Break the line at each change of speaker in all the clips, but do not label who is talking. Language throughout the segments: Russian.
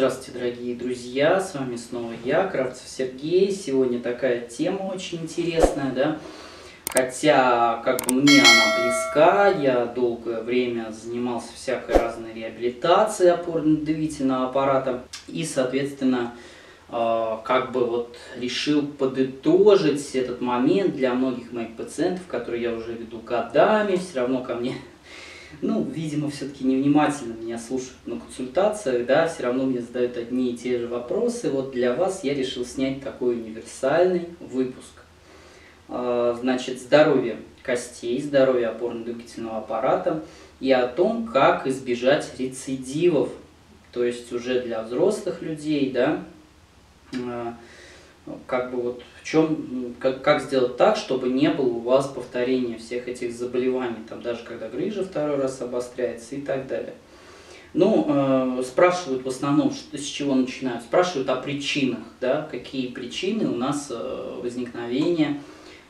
Здравствуйте, дорогие друзья, с вами снова я, Кравцев Сергей. Сегодня такая тема очень интересная, да, хотя, как бы мне она близка, я долгое время занимался всякой разной реабилитацией опорно-двигательного аппарата и, соответственно, э, как бы вот решил подытожить этот момент для многих моих пациентов, которые я уже веду годами, все равно ко мне ну, видимо, все-таки невнимательно меня слушают на консультациях, да, все равно мне задают одни и те же вопросы. Вот для вас я решил снять такой универсальный выпуск. А, значит, здоровье костей, здоровье опорно-двигательного аппарата и о том, как избежать рецидивов, то есть уже для взрослых людей, да, а, как бы вот в чем, как, как сделать так, чтобы не было у вас повторения всех этих заболеваний, там даже когда грыжа второй раз обостряется и так далее. Ну, э, спрашивают в основном, что, с чего начинают. Спрашивают о причинах, да, какие причины у нас э, возникновения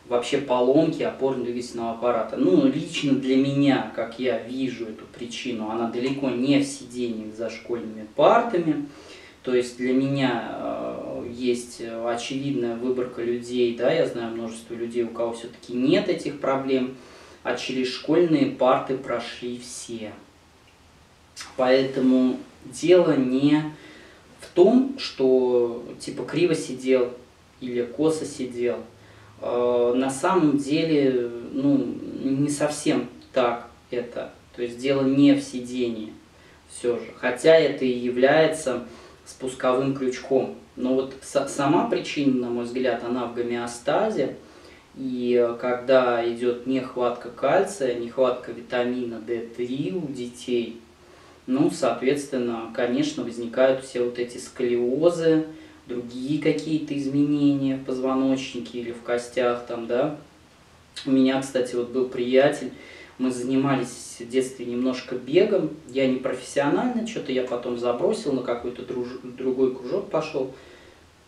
вообще поломки опорно-двигательного аппарата. Ну, лично для меня, как я вижу эту причину, она далеко не в сидении за школьными партами. То есть для меня э, есть очевидная выборка людей, да, я знаю множество людей, у кого все-таки нет этих проблем, а через школьные парты прошли все. Поэтому дело не в том, что типа криво сидел или косо сидел. Э, на самом деле, ну, не совсем так это. То есть дело не в сидении все же. Хотя это и является спусковым крючком. Но вот сама причина, на мой взгляд, она в гомеостазе. И когда идет нехватка кальция, нехватка витамина D3 у детей, ну, соответственно, конечно, возникают все вот эти сколиозы, другие какие-то изменения в позвоночнике или в костях там, да. У меня, кстати, вот был приятель, мы занимались в детстве немножко бегом. Я не профессионально, что-то я потом забросил, на какой-то друж... другой кружок пошел.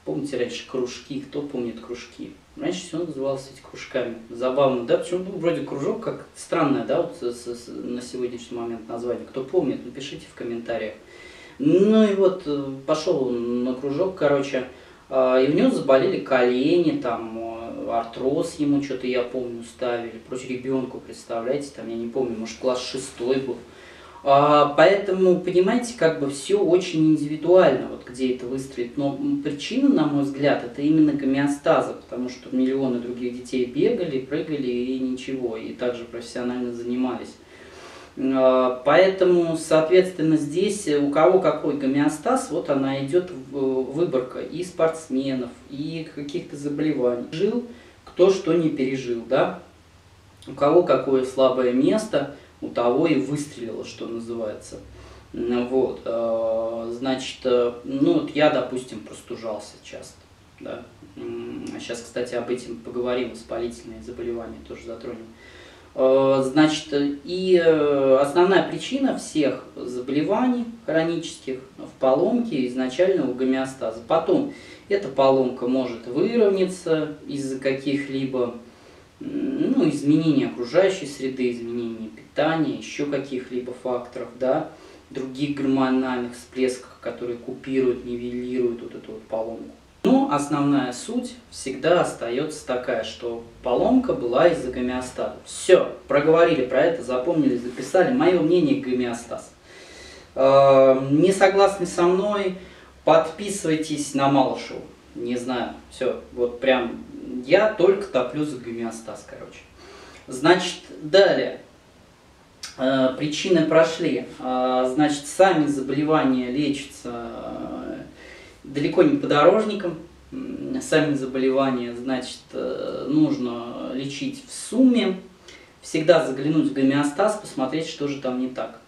Помните раньше кружки? Кто помнит кружки? Раньше все называлось эти кружками. Забавно, да? Почему ну, вроде кружок как странное, да, вот с, с, на сегодняшний момент название. Кто помнит, напишите в комментариях. Ну и вот э, пошел на кружок, короче, а, и у него заболели колени, там, артроз ему что-то, я помню, ставили, против ребенку, представляете, там, я не помню, может, класс шестой был. А, поэтому, понимаете, как бы все очень индивидуально, вот где это выстроить. Но причина, на мой взгляд, это именно гомеостаза, потому что миллионы других детей бегали, прыгали и ничего, и также профессионально занимались. А, поэтому, соответственно, здесь у кого какой гомеостаз, вот она идет выборка и спортсменов, и каких-то заболеваний. Жил, кто что не пережил, да? У кого какое слабое место, у того и выстрелило, что называется. Вот, а, значит, ну вот я, допустим, простужался часто, да. Сейчас, кстати, об этом поговорим, воспалительные заболевания тоже затронем. Э, значит, и э, основная причина всех заболеваний хронических в поломке изначального гомеостаза. Потом эта поломка может выровняться из-за каких-либо ну, изменений окружающей среды, изменений питания, еще каких-либо факторов, да, других гормональных всплесков, которые купируют, нивелируют вот эту вот поломку. Но основная суть всегда остается такая, что поломка была из-за гомеостаза. Все, проговорили про это, запомнили, записали. Мое мнение гомеостаз. Эм, не согласны со мной, подписывайтесь на Малышеву. Не знаю, все, вот прям я только топлю за гомеостаз, короче. Значит, далее. Э, причины прошли. Э, значит, сами заболевания лечатся далеко не подорожником. Сами заболевания, значит, э, нужно лечить в сумме. Всегда заглянуть в гомеостаз, посмотреть, что же там не так.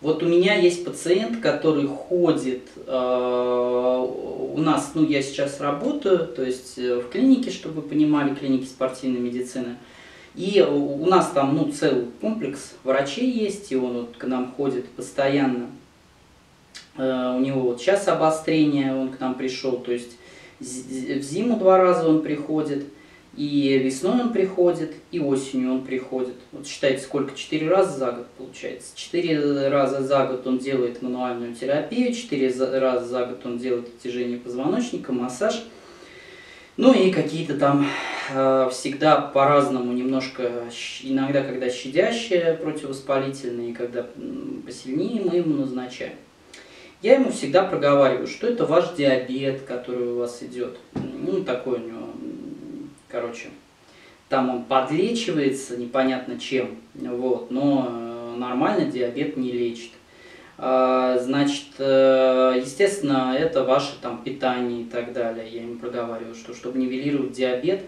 Вот у меня есть пациент, который ходит, э, у нас, ну я сейчас работаю, то есть э, в клинике, чтобы вы понимали, клинике спортивной медицины. И у нас там ну, целый комплекс врачей есть, и он вот к нам ходит постоянно. Э, у него вот сейчас обострение, он к нам пришел, то есть в зиму два раза он приходит, И весной он приходит, и осенью он приходит. Вот считайте, сколько? Четыре раза за год получается. Четыре раза за год он делает мануальную терапию, четыре раза за год он делает оттяжение позвоночника, массаж. Ну и какие-то там э, всегда по-разному, немножко, иногда когда щадящие противовоспалительные, когда посильнее мы ему назначаем. Я ему всегда проговариваю, что это ваш диабет, который у вас идет. Ну, такой у него короче, там он подлечивается непонятно чем, вот, но э, нормально диабет не лечит. А, значит, э, естественно, это ваше там питание и так далее. Я им проговариваю, что чтобы нивелировать диабет,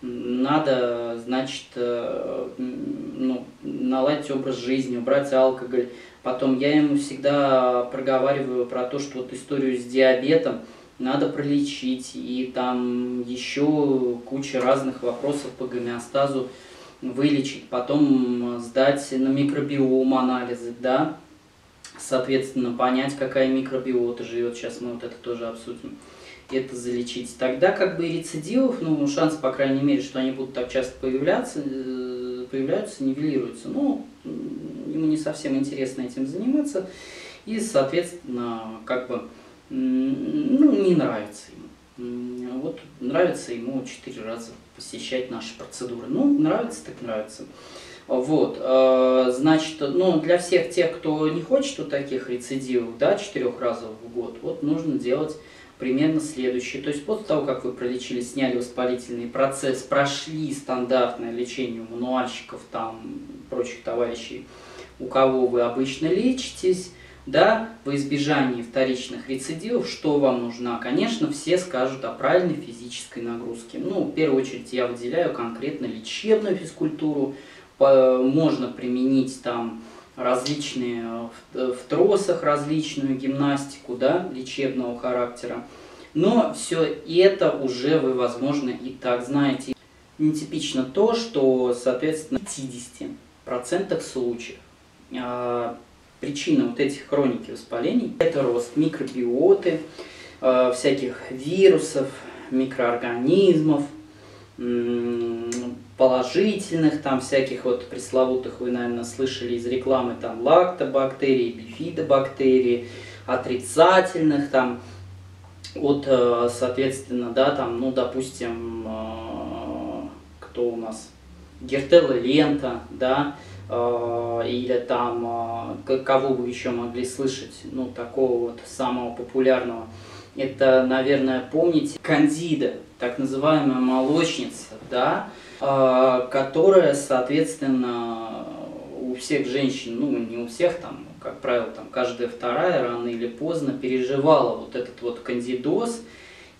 надо, значит, э, ну, наладить образ жизни, убрать алкоголь. Потом я ему всегда проговариваю про то, что вот историю с диабетом – надо пролечить, и там еще куча разных вопросов по гомеостазу вылечить, потом сдать на микробиом анализы, да, соответственно, понять, какая микробиота живет, сейчас мы вот это тоже обсудим, это залечить. Тогда как бы и рецидивов, ну, шанс, по крайней мере, что они будут так часто появляться, э, появляются, нивелируются. Ну, ему не совсем интересно этим заниматься, и, соответственно, как бы ну, не нравится ему. Вот нравится ему четыре раза посещать наши процедуры. Ну, нравится, так нравится. Вот, э, значит, ну, для всех тех, кто не хочет вот таких рецидивов, да, четырех разов в год, вот нужно делать примерно следующее. То есть после того, как вы пролечили, сняли воспалительный процесс, прошли стандартное лечение у мануальщиков, там, прочих товарищей, у кого вы обычно лечитесь, да, во избежание вторичных рецидивов, что вам нужно? Конечно, все скажут о правильной физической нагрузке. Ну, в первую очередь я выделяю конкретно лечебную физкультуру. Можно применить там различные в тросах различную гимнастику, да, лечебного характера. Но все это уже вы, возможно, и так знаете. Нетипично то, что, соответственно, в 50% случаев причина вот этих хроники воспалений – это рост микробиоты, э, всяких вирусов, микроорганизмов, положительных, там всяких вот пресловутых, вы, наверное, слышали из рекламы, там лактобактерии, бифидобактерии, отрицательных, там, от, э, соответственно, да, там, ну, допустим, э, кто у нас, гертелла лента, да, Э, или там, э, кого вы еще могли слышать, ну, такого вот самого популярного. Это, наверное, помните, кандида, так называемая молочница, да, э, которая, соответственно, у всех женщин, ну, не у всех там, как правило, там каждая вторая рано или поздно переживала вот этот вот кандидоз,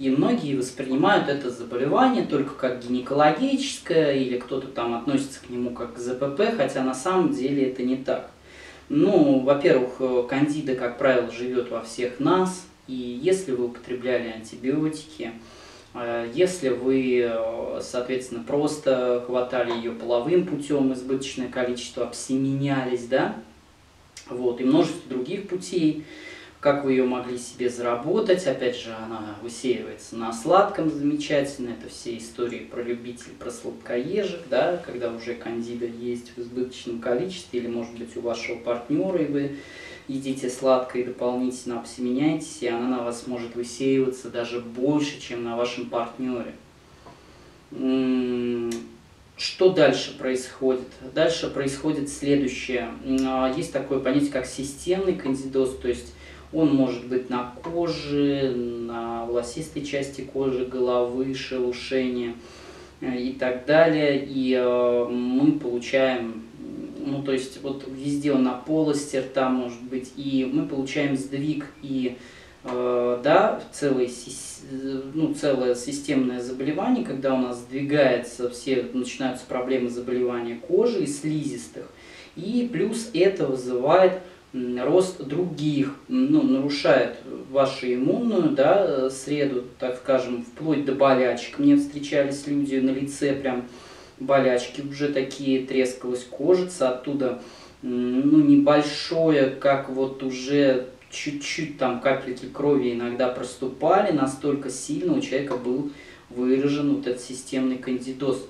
и многие воспринимают это заболевание только как гинекологическое, или кто-то там относится к нему как к ЗПП, хотя на самом деле это не так. Ну, во-первых, э, кандида, как правило, живет во всех нас, и если вы употребляли антибиотики, э, если вы, э, соответственно, просто хватали ее половым путем, избыточное количество, обсеменялись, да, вот, и множество других путей, как вы ее могли себе заработать. Опять же, она высеивается на сладком замечательно. Это все истории про любителей, про сладкоежек, да, когда уже кандида есть в избыточном количестве, или, может быть, у вашего партнера, и вы едите сладкое и дополнительно обсеменяетесь, и она на вас может высеиваться даже больше, чем на вашем партнере. Что дальше происходит? Дальше происходит следующее. А, есть такое понятие, как системный кандидоз, то есть он может быть на коже, на волосистой части кожи, головы, шелушения э, и так далее. И э, мы получаем, ну то есть вот везде он на полости рта может быть, и мы получаем сдвиг и э, да, целое, ну, целое системное заболевание, когда у нас сдвигается, все начинаются проблемы заболевания кожи и слизистых. И плюс это вызывает рост других, ну, нарушает вашу иммунную да, среду, так скажем, вплоть до болячек. Мне встречались люди на лице, прям болячки уже такие, трескалась кожица, оттуда ну, небольшое, как вот уже чуть-чуть там капельки крови иногда проступали, настолько сильно у человека был выражен вот этот системный кандидоз.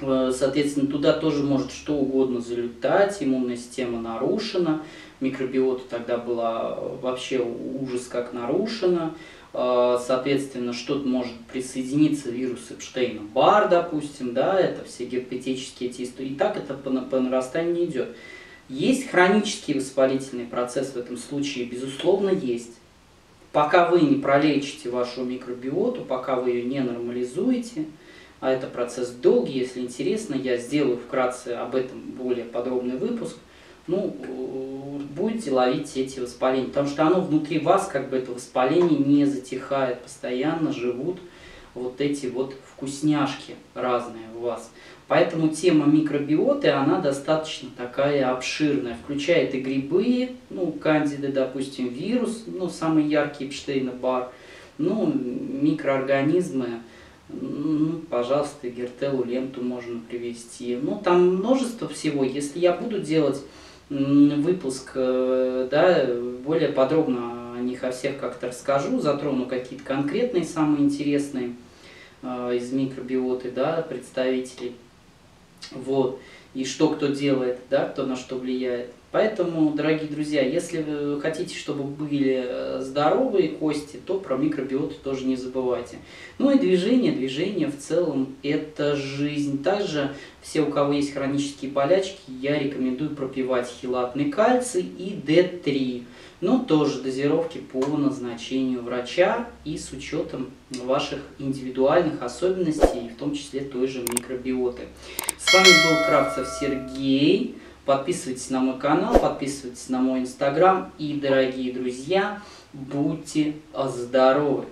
Э, соответственно, туда тоже может что угодно залетать, иммунная система нарушена, микробиота тогда была вообще ужас как нарушена, э, соответственно, что-то может присоединиться вирус Эпштейна, бар, допустим, да, это все герпетические истории, и так это по, по нарастанию идет. Есть хронический воспалительный процесс в этом случае, безусловно, есть. Пока вы не пролечите вашу микробиоту, пока вы ее не нормализуете, а это процесс долгий, если интересно, я сделаю вкратце об этом более подробный выпуск, ну, будете ловить эти воспаления, потому что оно внутри вас, как бы это воспаление не затихает, постоянно живут вот эти вот вкусняшки разные у вас. Поэтому тема микробиоты, она достаточно такая обширная, включает и грибы, ну, кандиды, допустим, вирус, ну, самый яркий Эпштейна-бар, ну, микроорганизмы, ну, пожалуйста, гертелу, ленту можно привести. Ну, там множество всего. Если я буду делать выпуск, э, да, более подробно о них о всех как-то расскажу, затрону какие-то конкретные, самые интересные э, из микробиоты, да, представителей. Вот. И что кто делает, да, кто на что влияет. Поэтому, дорогие друзья, если вы хотите, чтобы были э, здоровые кости, то про микробиоту тоже не забывайте. Ну и движение, движение в целом это жизнь. Также все, у кого есть хронические болячки, я рекомендую пропивать хилатный кальций и D3. Но тоже дозировки по назначению врача и с учетом ваших индивидуальных особенностей, в том числе той же микробиоты. С вами был Кравцев Сергей. Подписывайтесь на мой канал, подписывайтесь на мой инстаграм. И, дорогие друзья, будьте здоровы!